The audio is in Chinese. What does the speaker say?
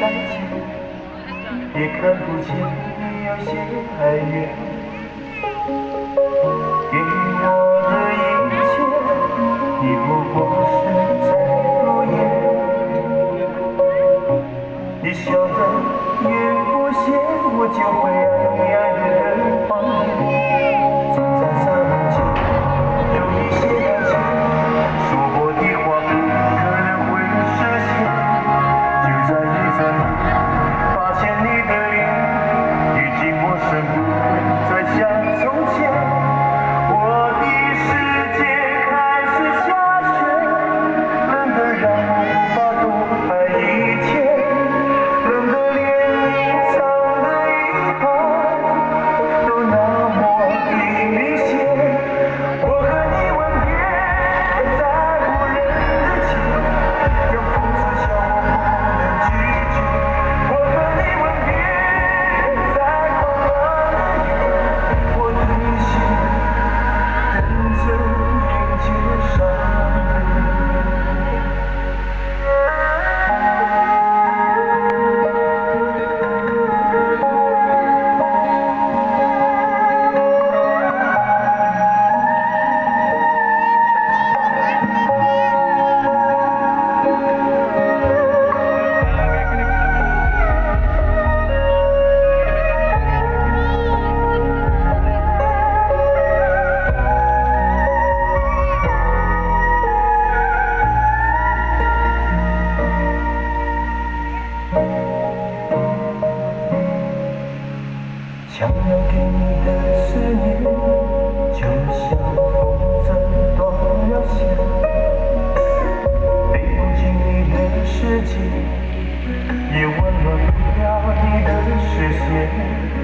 再见也看不见你有些哀怨。esquecer